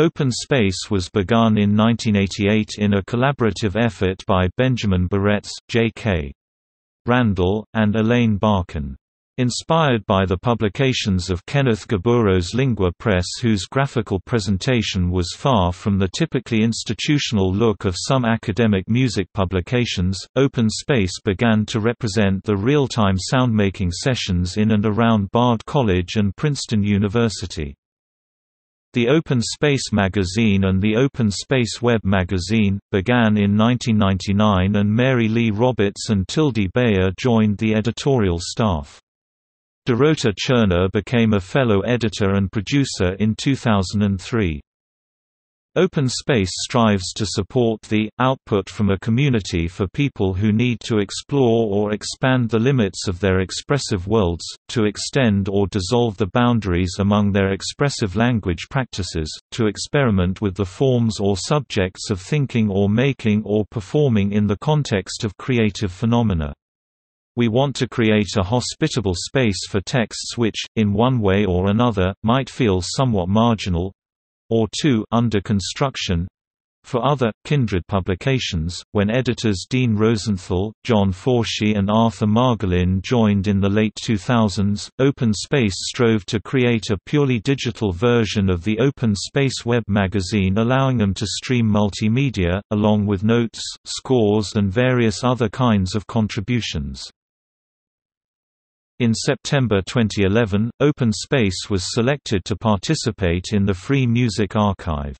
Open Space was begun in 1988 in a collaborative effort by Benjamin Boretz, J.K. Randall, and Elaine Barkin. Inspired by the publications of Kenneth Gaburo's Lingua Press whose graphical presentation was far from the typically institutional look of some academic music publications, Open Space began to represent the real-time soundmaking sessions in and around Bard College and Princeton University. The Open Space magazine and the Open Space Web magazine, began in 1999 and Mary Lee Roberts and Tildy Bayar joined the editorial staff. Dorota Czerner became a fellow editor and producer in 2003. Open Space strives to support the output from a community for people who need to explore or expand the limits of their expressive worlds, to extend or dissolve the boundaries among their expressive language practices, to experiment with the forms or subjects of thinking or making or performing in the context of creative phenomena. We want to create a hospitable space for texts which, in one way or another, might feel somewhat marginal, or two under construction. For other, kindred publications, when editors Dean Rosenthal, John Forshee and Arthur Margolin joined in the late 2000s, Open Space strove to create a purely digital version of the Open Space web magazine allowing them to stream multimedia, along with notes, scores and various other kinds of contributions. In September 2011, Open Space was selected to participate in the Free Music Archive.